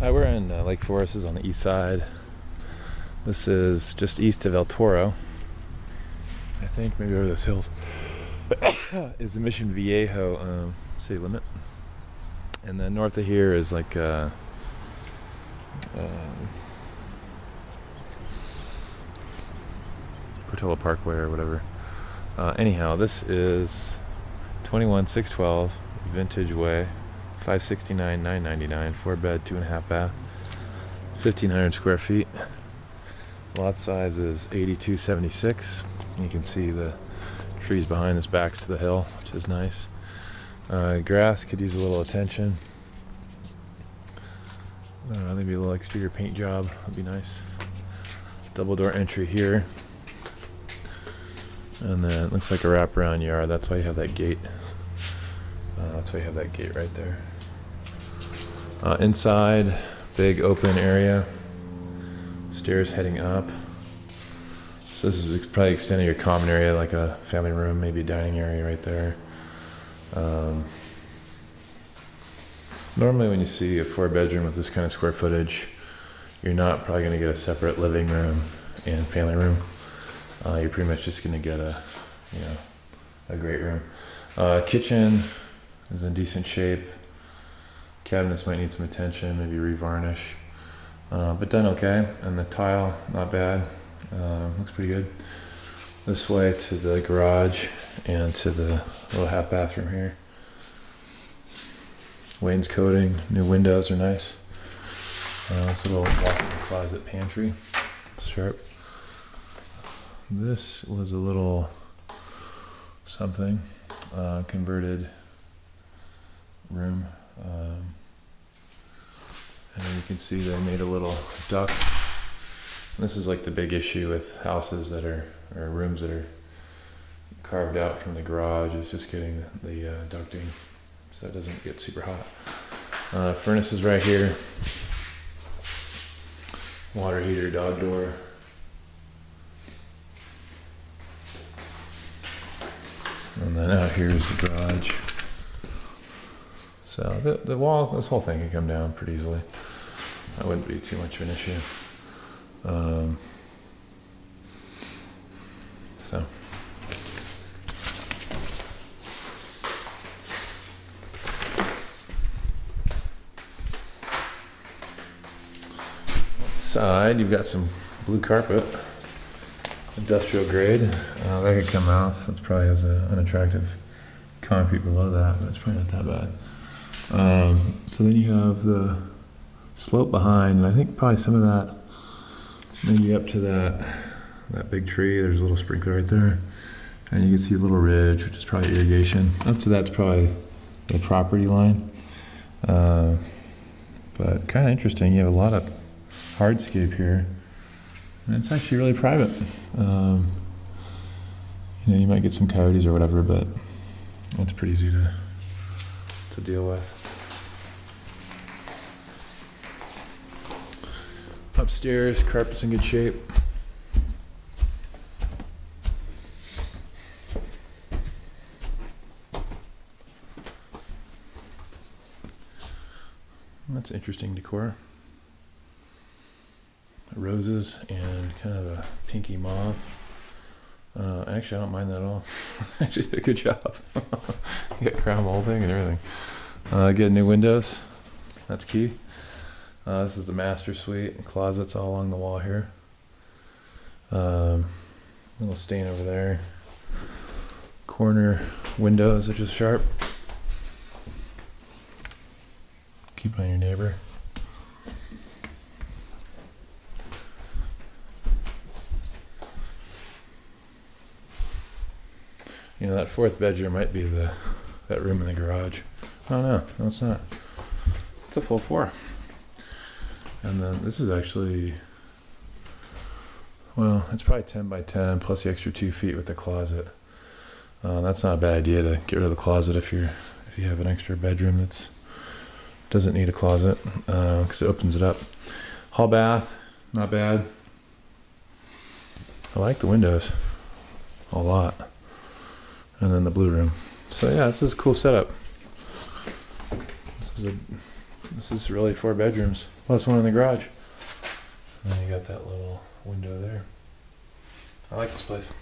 Hi, we're in uh, Lake Forest, is on the east side. This is just east of El Toro. I think maybe over those hills is the Mission Viejo um, city limit, and then north of here is like uh, um, Portola Parkway or whatever. Uh, anyhow, this is 21612 Vintage Way. 569 999 four bed two and a half bath 1500 square feet. Lot size is 8276 you can see the trees behind us backs to the hill which is nice. Uh, grass could use a little attention. Uh, maybe a little exterior paint job. Would be nice. Double door entry here. And then it looks like a wraparound yard. That's why you have that gate. Uh, that's why you have that gate right there. Uh, inside, big open area. Stairs heading up. So this is probably extending your common area, like a family room, maybe a dining area right there. Um, normally, when you see a four bedroom with this kind of square footage, you're not probably going to get a separate living room and family room. Uh, you're pretty much just going to get a, you know, a great room. Uh, kitchen, is in decent shape. Cabinets might need some attention, maybe revarnish, uh, but done okay. And the tile, not bad. Uh, looks pretty good. This way to the garage and to the little half bathroom here. Wainscoting, new windows are nice. Uh, this little walk-in closet pantry, sharp. This was a little something uh, converted room. Um, and you can see they made a little duct. This is like the big issue with houses that are, or rooms that are carved out from the garage, is just getting the uh, ducting so it doesn't get super hot. Uh, furnace is right here. Water heater, dog door. And then out here is the garage. So the, the wall, this whole thing can come down pretty easily. That wouldn't be too much of an issue. Um, so. Outside, you've got some blue carpet, industrial grade. Uh, that could come out. That's probably has an unattractive concrete below that, but it's probably not that bad. Um, so then you have the slope behind, and I think probably some of that, maybe up to that that big tree. There's a little sprinkler right there, and you can see a little ridge, which is probably irrigation. Up to that's probably the property line. Uh, but kind of interesting. You have a lot of hardscape here, and it's actually really private. Um, you know, you might get some coyotes or whatever, but it's pretty easy to to deal with. Upstairs, carpet's in good shape. That's interesting decor. Roses and kind of a pinky mauve. Uh, actually, I don't mind that at all. actually, did a good job. got crown molding and everything. Uh, get new windows. That's key. Uh, this is the master suite. Closets all along the wall here. Um, little stain over there. Corner windows which is sharp. Keep on your neighbor. You know, that fourth bedroom might be the that room in the garage. Oh no, no it's not. It's a full four. And then this is actually well, it's probably 10 by 10 plus the extra two feet with the closet. Uh, that's not a bad idea to get rid of the closet if you're if you have an extra bedroom that's doesn't need a closet because uh, it opens it up. Hall bath, not bad. I like the windows a lot and then the blue room. So yeah, this is a cool setup. This is a This is really four bedrooms plus one in the garage. And you got that little window there. I like this place.